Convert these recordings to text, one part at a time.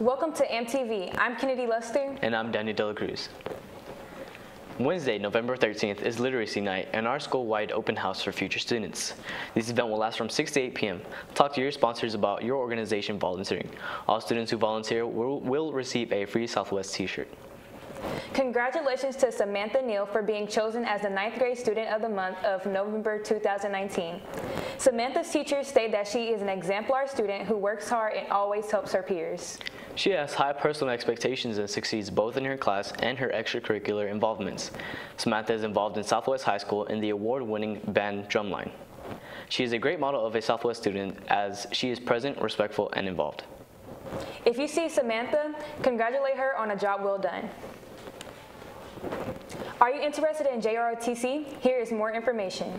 Welcome to MTV. I'm Kennedy Luster. And I'm Danny De La Cruz. Wednesday, November 13th is Literacy Night and our school-wide open house for future students. This event will last from 6 to 8 p.m. Talk to your sponsors about your organization volunteering. All students who volunteer will, will receive a free Southwest t-shirt. Congratulations to Samantha Neal for being chosen as the ninth grade student of the month of November 2019. Samantha's teachers state that she is an exemplar student who works hard and always helps her peers. She has high personal expectations and succeeds both in her class and her extracurricular involvements. Samantha is involved in Southwest High School in the award-winning band Drumline. She is a great model of a Southwest student as she is present, respectful, and involved. If you see Samantha, congratulate her on a job well done. Are you interested in JROTC? Here is more information.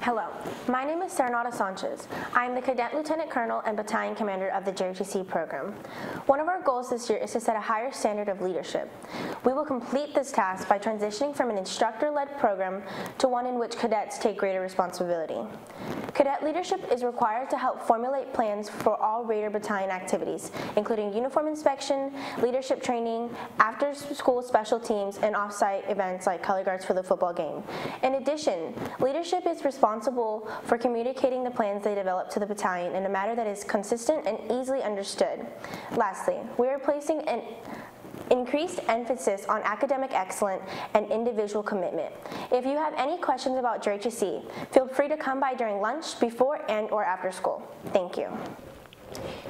Hello, my name is Serenata Sanchez. I am the Cadet Lieutenant Colonel and Battalion Commander of the JROTC program. One of our goals this year is to set a higher standard of leadership. We will complete this task by transitioning from an instructor-led program to one in which cadets take greater responsibility. Cadet leadership is required to help formulate plans for all Raider Battalion activities, including uniform inspection, leadership training, after-school special teams, and off-site events like color guards for the football game. In addition, leadership is responsible for communicating the plans they develop to the battalion in a manner that is consistent and easily understood. Lastly, we are placing an increased emphasis on academic excellence and individual commitment. If you have any questions about JHC, feel free to come by during lunch, before and or after school. Thank you.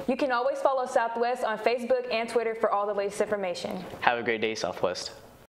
You can always follow Southwest on Facebook and Twitter for all the latest information. Have a great day, Southwest.